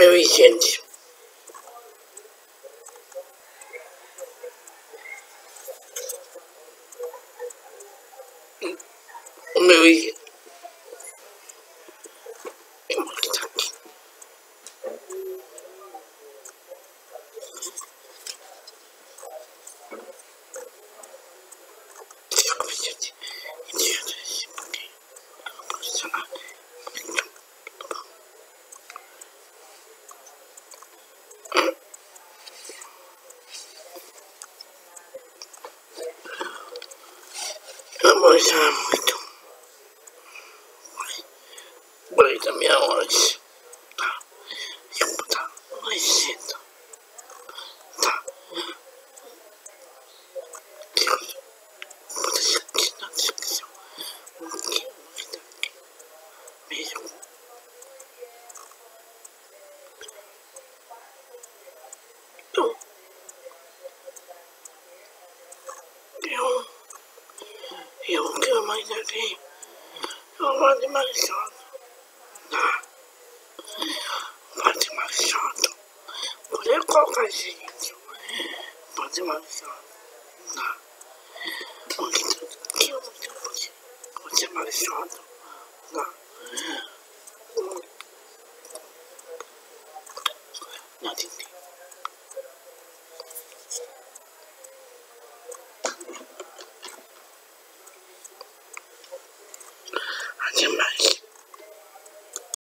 admirations. Admirations. Vamos já muito. Vai da minha voz. Tá. Eu vou botar mais cedo. Tá. Deus. Vou botar isso aqui na descrição. Aqui, aqui, aqui. Mesmo. Eu. Eu. Eu que mais aqui. Eu vou de mais chato. Tá. Pode mais chato. Poder colocar gente. Pode mais chato. Tá. Porque eu vou ter pode. Pode ser mais. Tá. Não entendi. 请买。